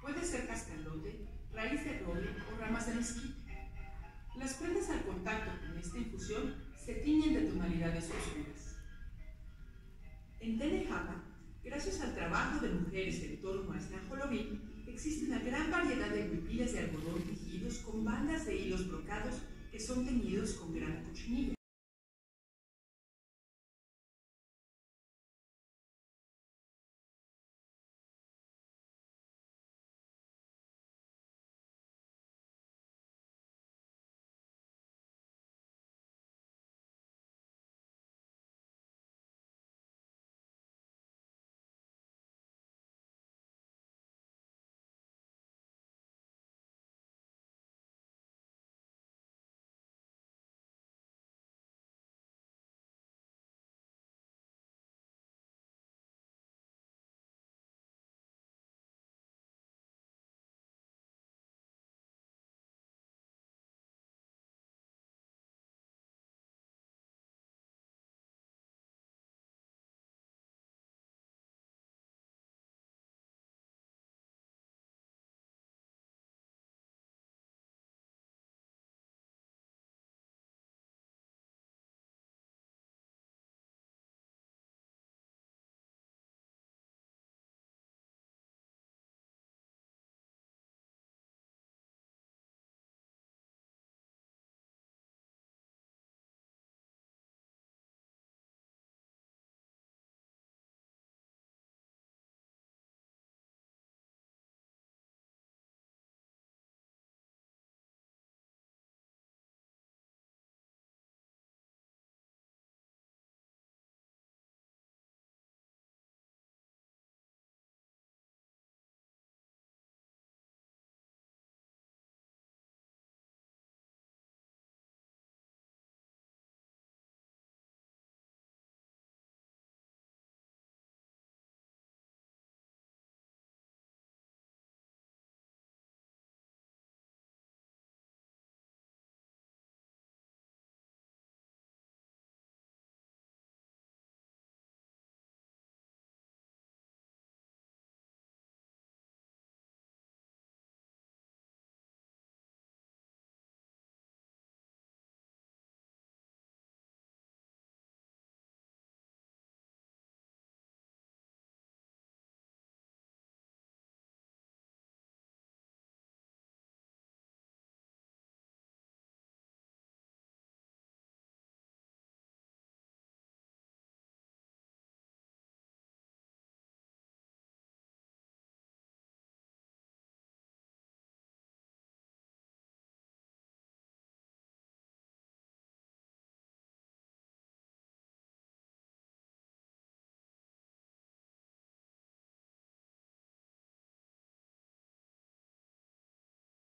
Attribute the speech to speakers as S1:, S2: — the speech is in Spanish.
S1: Puede ser cascalote, raíz de roble o ramas de mezquite. Las prendas al contacto con esta infusión se tiñen de tonalidades oscuras. En Tenejapa, gracias al trabajo de mujeres en torno a este ajolovín, existe una gran variedad de huipiles de algodón tejidos con bandas de hilos brocados que son teñidos con gran cochinilla.